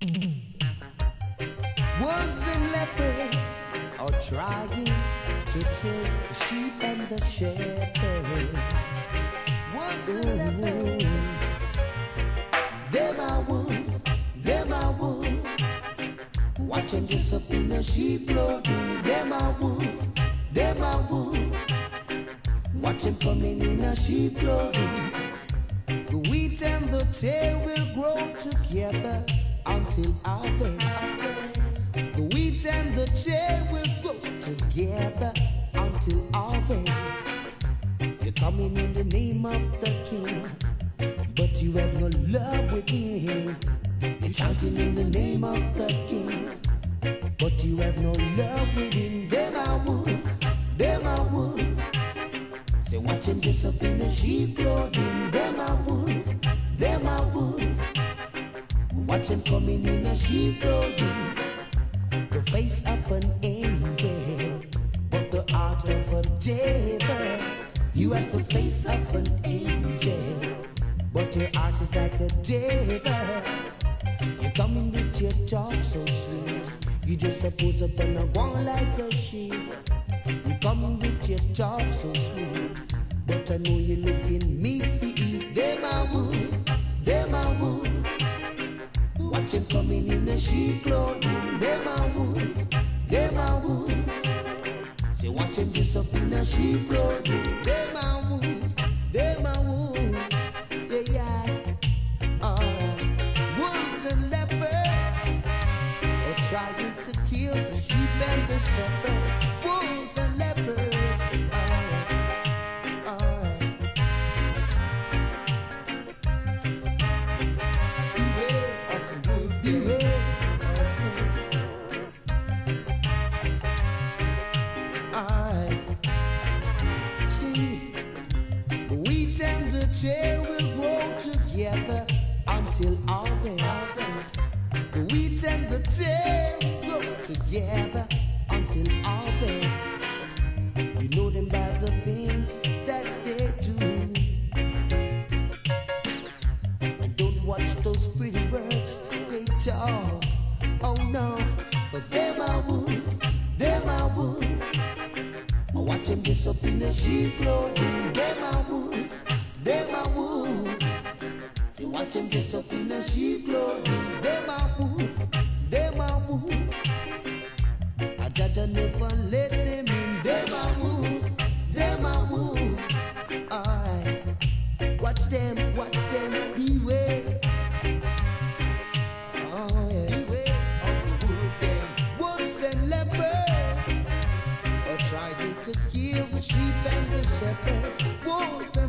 Wolves and leopards are trying to kill the sheep and the shepherd. Wolves and leopards, them are wolves, them are wolves. Watch them up in the sheep loading. Them are wolves, them are wolves. Watch them coming in a sheep loading. The wheat and the tail will grow together until harvest. The wheat and the tail will grow together until harvest. You're coming in the name of the King, but you have no love within. You're chanting in the name of the King, but you have no love within. Them I would, them I would. Say watch him up in the sheep clothing. Them I would, Watch him coming in a sheep clothing. The face of an angel, but the heart of a devil. You have the face of an angel, but your heart is like a devil. You coming with your talk so sweet. You just pose up and a one like a sheep. You coming with your talk so sweet. But I know you looking Him coming in the sheep clothing. Them I would, them I would. Say watch him dress up in the sheep clothing. Them I would, them I would. Yeah, yeah. Alright. Wolves and leopards are trying to kill the sheep and the shepherds. Tail will grow together until harvest. The wheat and the tail grow together until harvest. You know them by the things that they do. And don't watch those pretty words they talk. Oh no, for them I would, them I would. I watch them just up in the sheep clothing. Watch clothing. Them I would, them I would. I never let them in. I would, them I. Alright, watch them, watch them, beware. Oh, yeah. Trying to kill the sheep and the shepherds. Wolves and